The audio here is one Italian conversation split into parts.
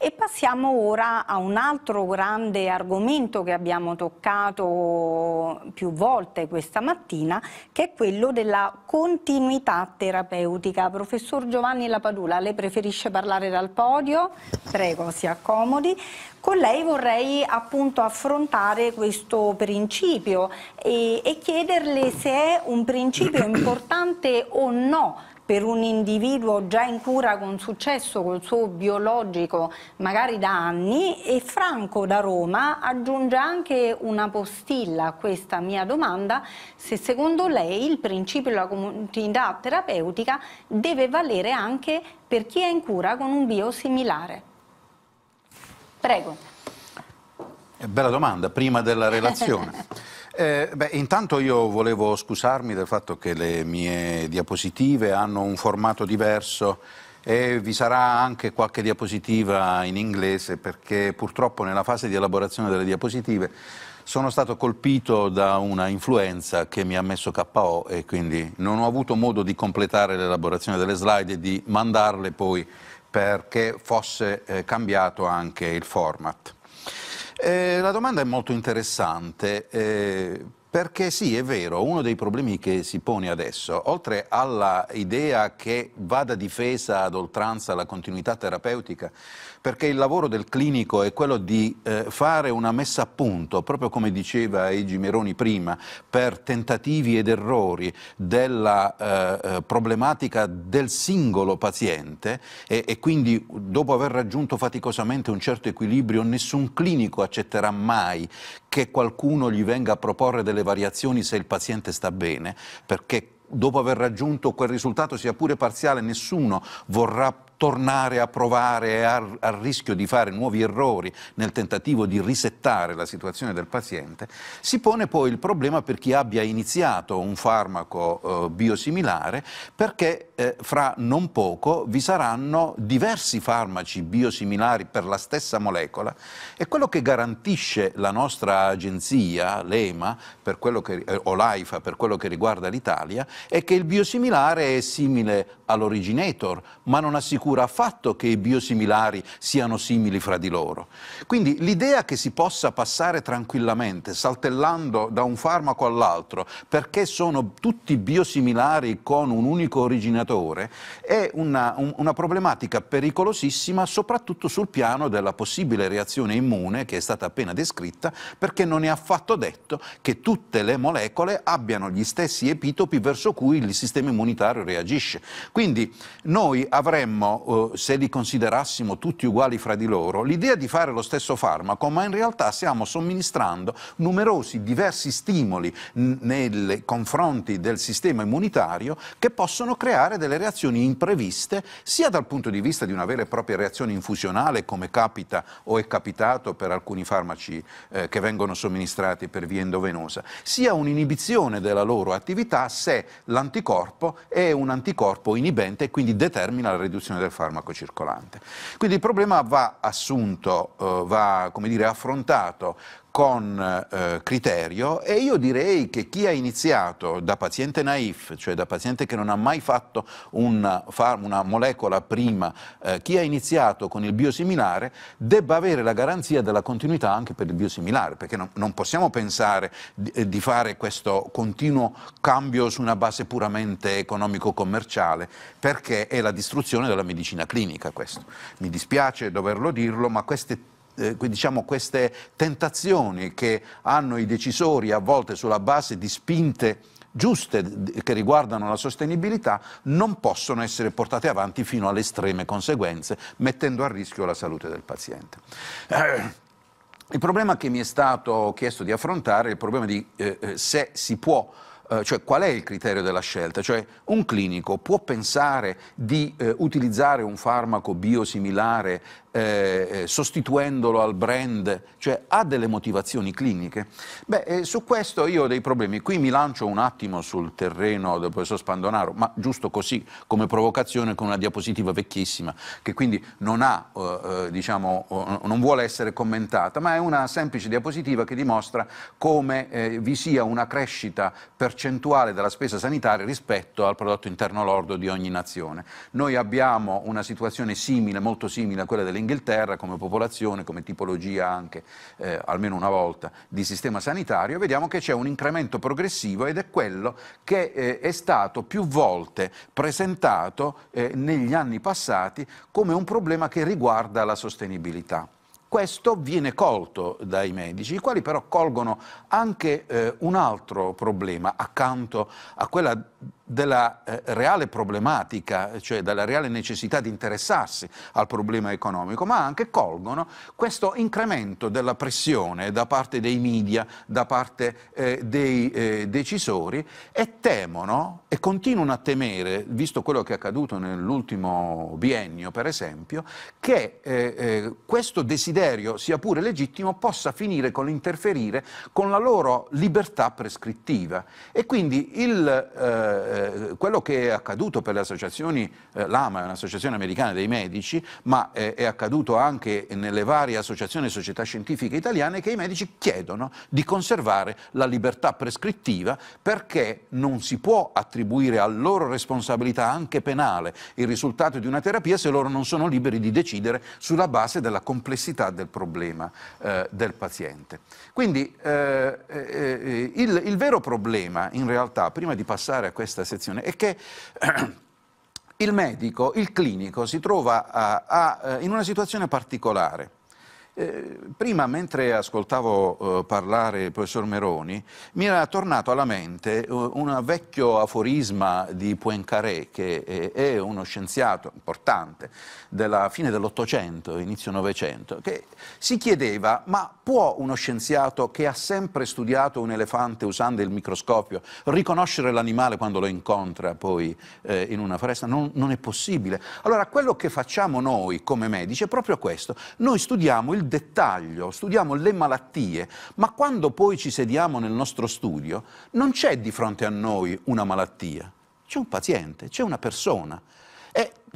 E passiamo ora a un altro grande argomento che abbiamo toccato più volte questa mattina, che è quello della continuità terapeutica. Professor Giovanni Lapadula, lei preferisce parlare dal podio? Prego, si accomodi. Con lei vorrei appunto affrontare questo principio e, e chiederle se è un principio importante o no per un individuo già in cura con successo col suo biologico magari da anni e Franco da Roma aggiunge anche una postilla a questa mia domanda se secondo lei il principio della continuità terapeutica deve valere anche per chi è in cura con un biosimilare. Prego. Bella domanda, prima della relazione. Eh, beh, intanto io volevo scusarmi del fatto che le mie diapositive hanno un formato diverso e vi sarà anche qualche diapositiva in inglese perché purtroppo nella fase di elaborazione delle diapositive sono stato colpito da una influenza che mi ha messo KO e quindi non ho avuto modo di completare l'elaborazione delle slide e di mandarle poi perché fosse eh, cambiato anche il format. Eh, la domanda è molto interessante. Eh, perché sì, è vero, uno dei problemi che si pone adesso, oltre all'idea che vada difesa ad oltranza la continuità terapeutica, perché il lavoro del clinico è quello di eh, fare una messa a punto, proprio come diceva Egi Meroni prima, per tentativi ed errori della eh, eh, problematica del singolo paziente e, e quindi dopo aver raggiunto faticosamente un certo equilibrio nessun clinico accetterà mai che qualcuno gli venga a proporre delle variazioni se il paziente sta bene, perché dopo aver raggiunto quel risultato, sia pure parziale, nessuno vorrà tornare a provare a, a rischio di fare nuovi errori nel tentativo di risettare la situazione del paziente, si pone poi il problema per chi abbia iniziato un farmaco eh, biosimilare perché eh, fra non poco vi saranno diversi farmaci biosimilari per la stessa molecola e quello che garantisce la nostra agenzia, l'EMA, per che, eh, o l'AIFA per quello che riguarda l'Italia, è che il biosimilare è simile all'originator, ma non assicura affatto che i biosimilari siano simili fra di loro. Quindi l'idea che si possa passare tranquillamente, saltellando da un farmaco all'altro, perché sono tutti biosimilari con un unico originatore, è una, un, una problematica pericolosissima, soprattutto sul piano della possibile reazione immune che è stata appena descritta, perché non è affatto detto che tutte le molecole abbiano gli stessi epitopi verso cui il sistema immunitario reagisce. Quindi noi avremmo, eh, se li considerassimo tutti uguali fra di loro, l'idea di fare lo stesso farmaco, ma in realtà stiamo somministrando numerosi diversi stimoli nei confronti del sistema immunitario che possono creare delle reazioni impreviste, sia dal punto di vista di una vera e propria reazione infusionale, come capita o è capitato per alcuni farmaci eh, che vengono somministrati per via endovenosa, sia un'inibizione della loro attività se l'anticorpo è un anticorpo inibente e quindi determina la riduzione del farmaco circolante. Quindi il problema va assunto, eh, va dire, affrontato con eh, criterio e io direi che chi ha iniziato da paziente naif, cioè da paziente che non ha mai fatto una, una molecola prima, eh, chi ha iniziato con il biosimilare debba avere la garanzia della continuità anche per il biosimilare, perché non, non possiamo pensare di, eh, di, fare questo continuo cambio su una base puramente economico-commerciale, perché è la distruzione della medicina clinica questo. Mi dispiace doverlo dirlo, ma queste eh, diciamo, queste tentazioni che hanno i decisori a volte sulla base di spinte giuste che riguardano la sostenibilità non possono essere portate avanti fino alle estreme conseguenze, mettendo a rischio la salute del paziente. Eh, il problema che mi è stato chiesto di affrontare è il problema di eh, eh se si può eh, cioè qual è il criterio della scelta? Cioè un clinico può pensare di eh, utilizzare un farmaco biosimilare eh, eh, sostituendolo al brand, cioè ha delle motivazioni cliniche? Beh, eh, su questo io ho dei problemi. Qui mi lancio un attimo sul terreno del professor Spandonaro, ma giusto così, come provocazione, con una diapositiva vecchissima, che quindi non ha, eh, eh diciamo, non vuole essere commentata, ma è una semplice diapositiva che dimostra come eh, vi sia una crescita percentuale della spesa sanitaria rispetto al prodotto interno lordo di ogni nazione. Noi abbiamo una situazione simile, molto simile a quella dell'Inghilterra, Inghilterra come popolazione, come tipologia anche, eh, almeno una volta, di sistema sanitario, vediamo che c'è un incremento progressivo ed è quello che eh, è stato più volte presentato eh, negli anni passati come un problema che riguarda la sostenibilità. Questo viene colto dai medici, i quali però colgono anche eh, un altro problema accanto a quella della eh, reale problematica, cioè della reale necessità di interessarsi al problema economico, ma anche colgono questo incremento della pressione da parte dei media, da parte eh, dei eh, decisori e temono e continuano a temere, visto quello che è accaduto nell'ultimo biennio per esempio, che eh, eh, questo desiderio, sia pure legittimo, possa finire con l'interferire con la loro libertà prescrittiva. E quindi il eh, quello che è accaduto per le associazioni, eh, l'AMA è un'associazione americana dei medici, ma eh, è accaduto anche nelle varie associazioni e società scientifiche italiane che i medici chiedono di conservare la libertà prescrittiva perché non si può attribuire a loro responsabilità anche penale il risultato di una terapia se loro non sono liberi di decidere sulla base della complessità del problema eh, del paziente. Quindi eh, il, il vero problema in realtà, prima di passare a questa sezione è che il medico, il clinico si trova a, a, eh, in una situazione particolare. Eh, prima, mentre ascoltavo eh, parlare il professor Meroni, mi era tornato alla mente uh, un vecchio aforisma di Poincaré, che è, è uno scienziato importante della fine dell'Ottocento, inizio Novecento, che si chiedeva, ma può uno scienziato che ha sempre studiato un elefante usando il microscopio riconoscere l'animale quando lo incontra poi eh, in una foresta? Non, non è possibile. Allora, quello che facciamo noi come medici è proprio questo. Noi studiamo il dettaglio, studiamo le malattie, ma quando poi ci sediamo nel nostro studio non c'è di fronte a noi una malattia, c'è un paziente, c'è una persona.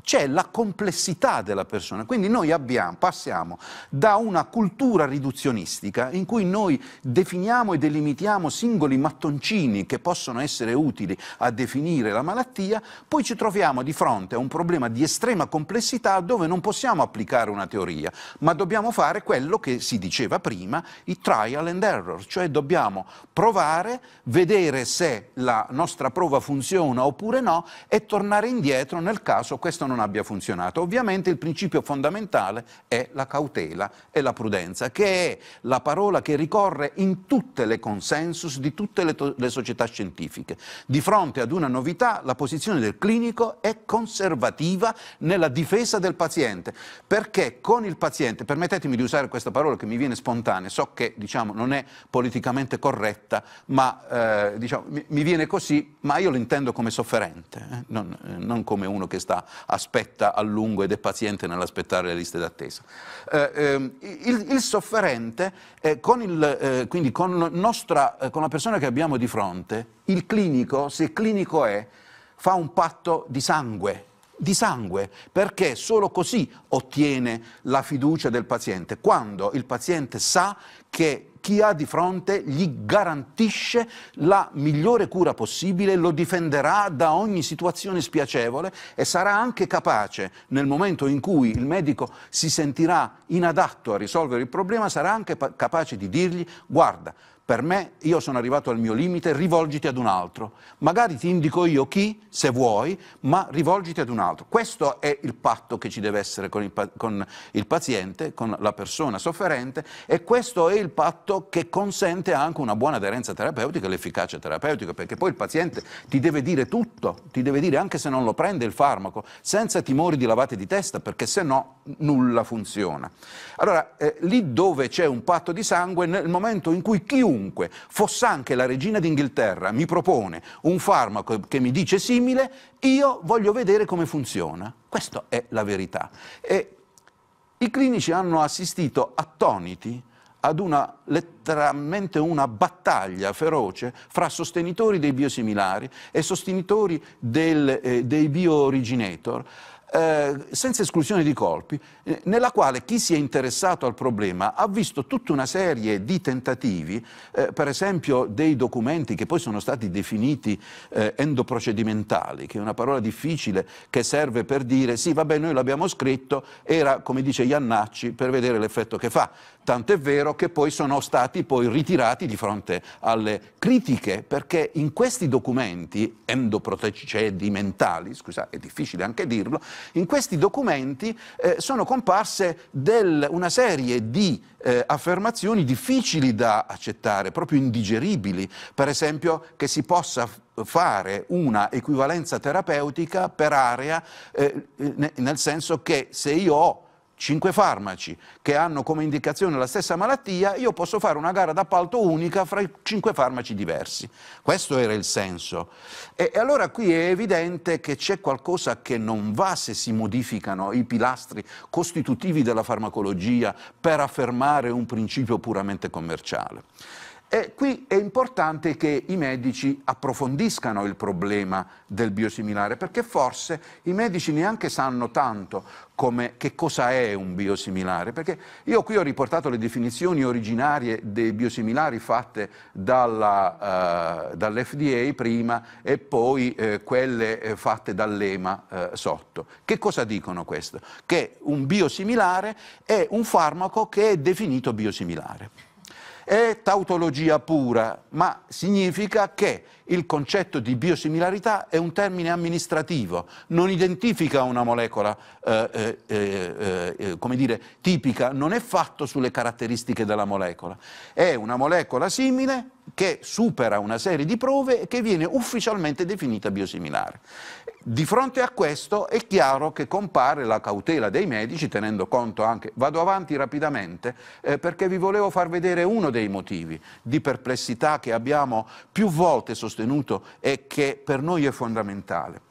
C'è la complessità della persona, quindi noi abbiamo, passiamo da una cultura riduzionistica in cui noi definiamo e delimitiamo singoli mattoncini che possono essere utili a definire la malattia, poi ci troviamo di fronte a un problema di estrema complessità dove non possiamo applicare una teoria, ma dobbiamo fare quello che si diceva prima, i trial and error, cioè dobbiamo provare, vedere se la nostra prova funziona oppure no e tornare indietro nel caso questo questo non abbia funzionato. Ovviamente il principio fondamentale è la cautela e la prudenza, che è la parola che ricorre in tutte le consensus di tutte le, le società scientifiche. Di fronte ad una novità la posizione del clinico è conservativa nella difesa del paziente, perché con il paziente, permettetemi di usare questa parola che mi viene spontanea, so che diciamo, non è politicamente corretta, ma eh, diciamo, mi, mi, viene così, ma io lo intendo come sofferente, eh? non, eh, non come uno che sta aspetta a lungo ed è paziente nell'aspettare le liste d'attesa. Eh, eh, il, il, sofferente, eh, con, il, eh, quindi con, nostra, eh, con la persona che abbiamo di fronte, il clinico, se clinico è, fa un patto di sangue, di sangue, perché solo così ottiene la fiducia del paziente, quando il paziente sa che chi ha di fronte gli garantisce la migliore cura possibile, lo difenderà da ogni situazione spiacevole e sarà anche capace, nel momento in cui il medico si sentirà inadatto a risolvere il problema, sarà anche capace di dirgli guarda, per me io sono arrivato al mio limite, rivolgiti ad un altro. Magari ti indico io chi, se vuoi, ma rivolgiti ad un altro. Questo è il patto che ci deve essere con il, con il paziente, con la persona sofferente e questo è il patto che consente anche una buona aderenza terapeutica e l'efficacia terapeutica, perché poi il paziente ti deve dire tutto, ti deve dire anche se non lo prende il farmaco, senza timori di lavate di testa, perché se no nulla funziona. Allora, eh, lì dove c'è un patto di sangue, nel momento in cui chiunque chiunque, fosse anche la regina d'Inghilterra, mi propone un farmaco che mi dice simile, io voglio vedere come funziona. Questa è la verità. E I clinici hanno assistito attoniti ad una letteralmente una battaglia feroce fra sostenitori dei biosimilari e sostenitori del, eh, dei biooriginator eh, senza esclusione di colpi, eh, nella quale chi si è interessato al problema ha visto tutta una serie di tentativi, eh, per esempio dei documenti che poi sono stati definiti eh, endoprocedimentali, che è una parola difficile che serve per dire sì, vabbè, noi l'abbiamo scritto, era, come dice Iannacci, per vedere l'effetto che fa. Tanto è vero che poi sono stati poi ritirati di fronte alle critiche, perché in questi documenti endoprocedimentali, scusa, è difficile anche dirlo, in questi documenti eh, sono comparse del, una serie di eh, affermazioni difficili da accettare, proprio indigeribili, per esempio che si possa fare una equivalenza terapeutica per area, eh, nel senso che se io ho cinque farmaci che hanno come indicazione la stessa malattia, io posso fare una gara d'appalto unica fra cinque farmaci diversi. Questo era il senso. E, e allora qui è evidente che c'è qualcosa che non va se si modificano i pilastri costitutivi della farmacologia per affermare un principio puramente commerciale. E qui è importante che i medici approfondiscano il problema del biosimilare, perché forse i medici neanche sanno tanto come, che cosa è un biosimilare, perché io qui ho riportato le definizioni originarie dei biosimilari fatte dalla, uh, dall'FDA prima e poi uh, quelle uh, fatte dall'EMA sotto. Che cosa dicono questo? Che un biosimilare è un farmaco che è definito biosimilare. È tautologia pura, ma significa che il concetto di biosimilarità è un termine amministrativo, non identifica una molecola eh, eh, eh, eh, come dire, tipica, non è fatto sulle caratteristiche della molecola, è una molecola simile che supera una serie di prove e che viene ufficialmente definita biosimilare. Di fronte a questo è chiaro che compare la cautela dei medici, tenendo conto anche, vado avanti rapidamente, eh, perché vi volevo far vedere uno dei motivi di perplessità che abbiamo più volte sostenuto e che per noi è fondamentale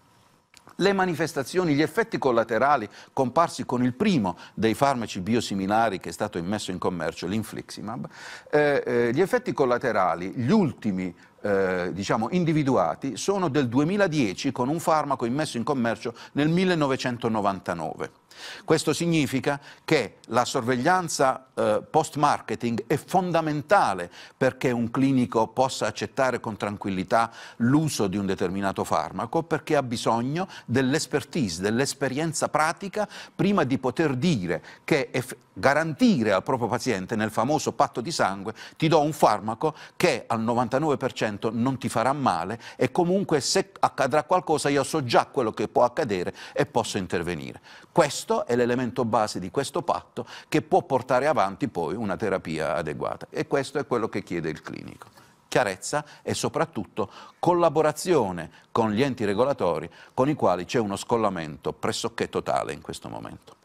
le manifestazioni, gli effetti collaterali comparsi con il primo dei farmaci biosimilari che è stato immesso in commercio, l'infliximab, eh, eh, gli effetti collaterali, gli ultimi eh, diciamo, individuati, sono del 2010 con un farmaco immesso in commercio nel 1999. Questo significa che la sorveglianza eh, post-marketing è fondamentale perché un clinico possa accettare con tranquillità l'uso di un determinato farmaco perché ha bisogno dell'expertise, dell'esperienza pratica prima di poter dire che garantire al proprio paziente nel famoso patto di sangue ti do un farmaco che al 99% non ti farà male e comunque se accadrà qualcosa io so già quello che può accadere e posso intervenire. Questo è l'elemento base di questo patto che può portare avanti poi una terapia adeguata e questo è quello che chiede il clinico chiarezza e soprattutto collaborazione con gli enti regolatori con i quali c'è uno scollamento pressoché totale in questo momento.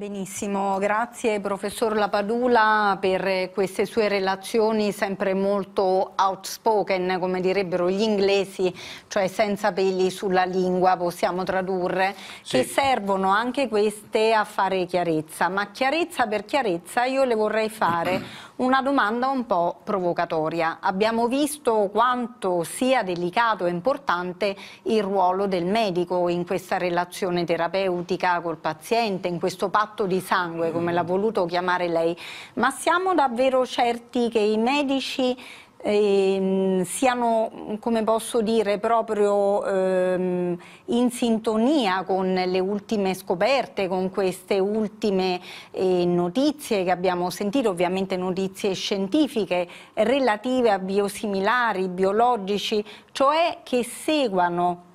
Benissimo, grazie professor Lapadula per queste sue relazioni sempre molto outspoken, come direbbero gli inglesi, cioè senza peli sulla lingua, possiamo tradurre, sì. che servono anche queste a fare chiarezza. Ma chiarezza per chiarezza io le vorrei fare una domanda un po' provocatoria. Abbiamo visto quanto sia delicato e importante il ruolo del medico in questa relazione terapeutica col paziente, in questo patto di sangue, come l'ha voluto chiamare lei, ma siamo davvero certi che i medici eh, siano, come posso dire, proprio ehm, in sintonia con le ultime scoperte, con queste ultime eh, notizie che abbiamo sentito, ovviamente notizie scientifiche relative a biosimilari, biologici, cioè che seguano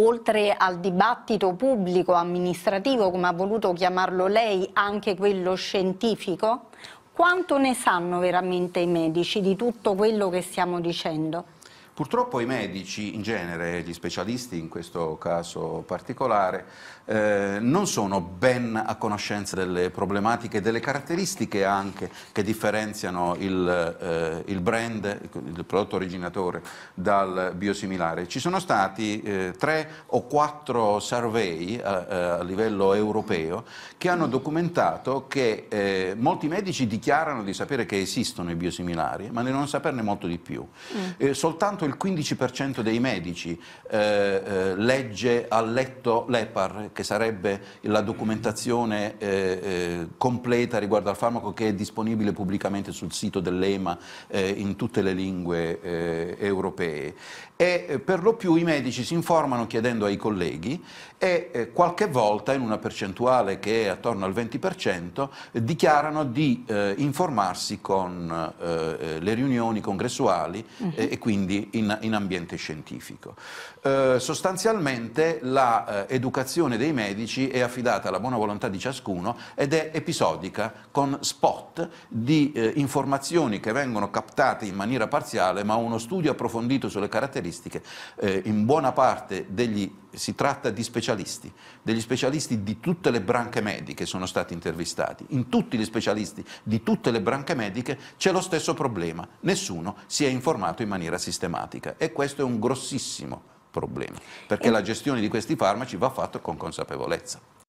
oltre al dibattito pubblico amministrativo, come ha voluto chiamarlo lei, anche quello scientifico? Quanto ne sanno veramente i medici di tutto quello che stiamo dicendo? Purtroppo i medici in genere, gli specialisti in questo caso particolare, eh, non sono ben a conoscenza delle problematiche e delle caratteristiche anche che differenziano il, eh, il, brand, il prodotto originatore dal biosimilare. Ci sono stati eh, tre o quattro survey eh, eh, a livello europeo che hanno documentato che eh, molti medici dichiarano di sapere che esistono i biosimilari, ma di non saperne molto di più. Mm. soltanto il il 15% dei medici eh, eh, legge a letto l'EPAR, che sarebbe la documentazione eh, eh, completa riguardo al farmaco che è disponibile pubblicamente sul sito dell'EMA eh, in tutte le lingue eh, europee. E per lo più i medici si informano chiedendo ai colleghi e qualche volta, in una percentuale che è attorno al 20%, dichiarano di informarsi con le riunioni congressuali uh -huh. e quindi in, in ambiente scientifico. Eh, sostanzialmente l'educazione eh, dei medici è affidata alla buona volontà di ciascuno ed è episodica con spot di eh, informazioni che vengono captate in maniera parziale ma uno studio approfondito sulle caratteristiche eh, in buona parte degli si tratta di specialisti, degli specialisti di tutte le branche mediche sono stati intervistati. In tutti gli specialisti di tutte le branche mediche c'è lo stesso problema, nessuno si è informato in maniera sistematica e questo è un grossissimo problema, perché e... la gestione di questi farmaci va fatta con consapevolezza.